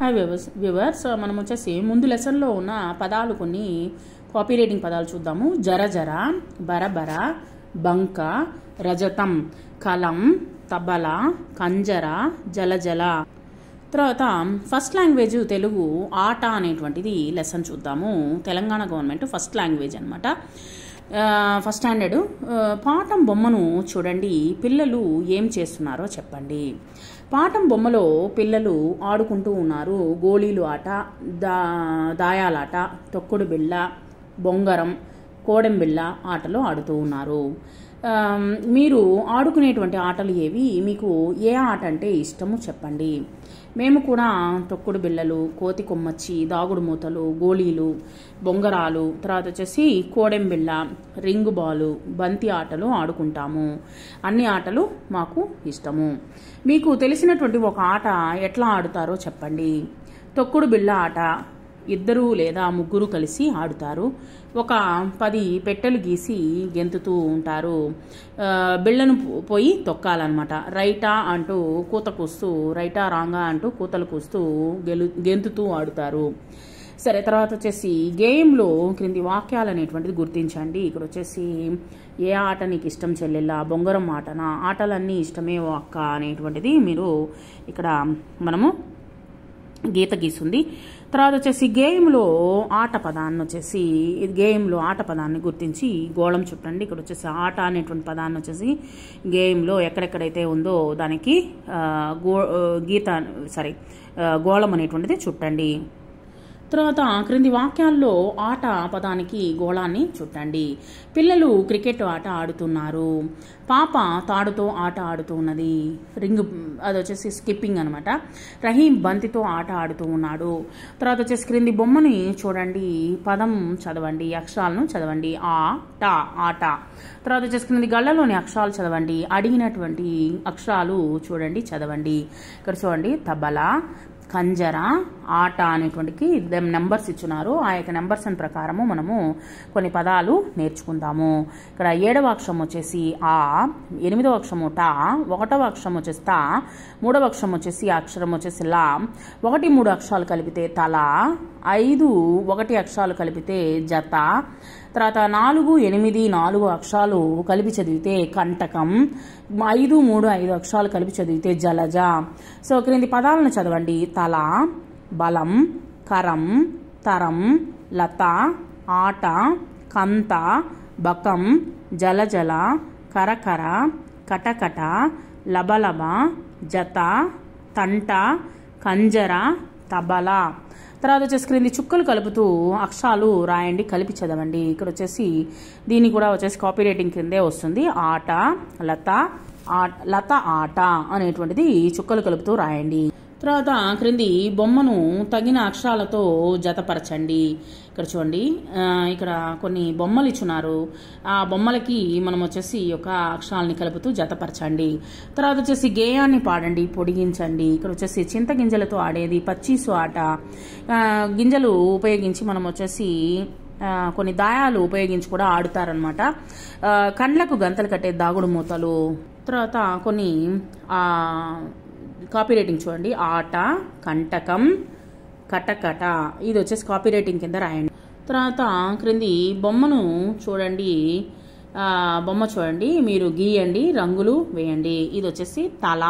Hi viewers viewers మనం వచ్చేసి ముందు లెసన్లో ఉన్న పదాలు కొన్ని కాపీ రైటింగ్ పదాలు చూద్దాము. జర జర బరబర బంక రజతం కలం తబల కంజర జలజల తర్వాత ఫస్ట్ లాంగ్వేజ్ తెలుగు ఆట అనేటువంటిది లెసన్ చూద్దాము. తెలంగాణ గవర్నమెంట్ ఫస్ట్ లాంగ్వేజ్ అనమాట ఫస్ట్ స్టాండర్డ్ పాఠం బొమ్మను చూడండి. పిల్లలు ఏం చేస్తున్నారో చెప్పండి. పాఠం బొమ్మలో పిల్లలు ఆడుకుంటూ ఉన్నారు. గోళీలు ఆట దా దాయాలాట తొక్కుడు బిళ్ళ బొంగరం కోడెంబిళ్ళ ఆటలు ఆడుతూ ఉన్నారు. మీరు ఆడుకునేటువంటి ఆటలు ఏవి? మీకు ఏ ఆట అంటే ఇష్టము? చెప్పండి. మేము కూడా తొక్కుడు బిళ్ళలు కోతి కొమ్మచ్చి దాగుడు మూతలు గోళీలు బొంగరాలు తర్వాత వచ్చేసి కోడెం బిళ్ళ రింగు బాలు బంతి ఆటలు ఆడుకుంటాము. అన్ని ఆటలు మాకు ఇష్టము. మీకు తెలిసినటువంటి ఒక ఆట ఎట్లా ఆడుతారో చెప్పండి. తొక్కుడు బిళ్ళ ఆట ఇద్దరు లేదా ముగ్గురు కలిసి ఆడుతారు. ఒక పది పెట్టెలు గీసి గెంతుతూ ఉంటారు. బిళ్ళను పోయి తొక్కాలన్నమాట. రైటా అంటూ కూత కూస్తూ రైటా రాంగా అంటూ కూతలు కూస్తూ గెలు గెంతుతూ ఆడుతారు. సరే తర్వాత వచ్చేసి గేమ్లో క్రింది వాక్యాలు అనేటువంటిది గుర్తించండి. ఇక్కడ వచ్చేసి ఏ ఆట నీకు ఇష్టం చెల్లెల్లా బొంగరం ఆటనా? ఆటలన్నీ ఇష్టమే వాక్క అక్క అనేటువంటిది మీరు ఇక్కడ మనము గీత గీసుంది తర్వాత వచ్చేసి గేమ్లో ఆట పదాన్ని వచ్చేసి గేమ్లో ఆట పదాన్ని గుర్తించి గోళం చుట్టండి. ఇక్కడ వచ్చేసి ఆట అనేటువంటి పదాన్ని వచ్చేసి గేమ్లో ఎక్కడెక్కడైతే ఉందో దానికి గో గీత సారీ గోళం అనేటువంటిది చుట్టండి. తర్వాత క్రింది వాక్యాల్లో ఆట పదానికి గోళాన్ని చుట్టండి. పిల్లలు క్రికెట్ ఆట ఆడుతున్నారు. పాప తాడుతో ఆట ఆడుతూ ఉన్నది రింగ్ అది వచ్చేసి స్కిప్పింగ్ అనమాట రహీం బంతితో ఆట ఆడుతూ ఉన్నాడు. తర్వాత వచ్చేసి క్రింది బొమ్మని చూడండి. పదం చదవండి అక్షరాలను చదవండి. ఆ టా ఆట. తర్వాత వచ్చేసి క్రింది గళ్ళలోని అక్షరాలు చదవండి. అడిగినటువంటి అక్షరాలు చూడండి చదవండి. ఇక్కడ చూడండి తబలా కంజర ఆట అనేటువంటికి నెంబర్స్ ఇచ్చినారు ఆ యొక్క నెంబర్స్ అని ప్రకారము మనము కొన్ని పదాలు నేర్చుకుందాము. ఇక్కడ ఏడవ అక్షరం వచ్చేసి ఆ ఎనిమిదవ అక్షరం టా ఒకటవ అక్షరం వచ్చేసి తా మూడవ అక్షరం వచ్చేసి ఆ అక్షరం వచ్చేసి లా. ఒకటి మూడు అక్షరాలు కలిపితే తల ఐదు ఒకటి అక్షరాలు కలిపితే జత. తర్వాత నాలుగు ఎనిమిది నాలుగు అక్షరాలు కలిపి చదివితే కంటకం. ఐదు మూడు ఐదు అక్షరాలు కలిపి చదివితే జలజ. సో క్రింది పదాలను చదవండి. తల బలం కరం తరం లత ఆట కంత బకం జలజల కరకర కటకట లబలబ జత తంట కంజర తబల. తర్వాత వచ్చేసి క్రింది చుక్కలు కలుపుతూ అక్షరాలు రాయండి కలిపి చదవండి. ఇక్కడ వచ్చేసి దీన్ని కూడా వచ్చేసి కాపీ రైటింగ్ క్రిందే వస్తుంది. ఆట లత ఆ- లత ఆట అనేటువంటిది చుక్కలు కలుపుతూ రాయండి. తర్వాత క్రింది బొమ్మను తగిన అక్షరాలతో జతపరచండి. ఇక్కడ చూడండి ఇక్కడ కొన్ని బొమ్మలు ఇచ్చున్నారు. ఆ బొమ్మలకి మనం వచ్చేసి ఒక అక్షరాలని కలుపుతూ జతపరచండి. తర్వాత వచ్చేసి గేయాన్ని పాడండి పొడిగించండి. ఇక్కడ వచ్చేసి చింత గింజలతో ఆడేది పచ్చీసు ఆట. గింజలు ఉపయోగించి మనం వచ్చేసి కొన్ని దాయాలు ఉపయోగించి కూడా ఆడుతారనమాట కండ్లకు గంతలు కట్టే దాగుడు మూతలు. తర్వాత కొన్ని కాపీ రైటింగ్ చూడండి. ఆట కంటకం కటకట. ఇది వచ్చేసి కాపీ రైటింగ్ కింద రాయండి. తర్వాత క్రింది బొమ్మను చూడండి. బొమ్మ చూడండి. మీరు గీయండి. రంగులు వేయండి. ఇది వచ్చేసి తల.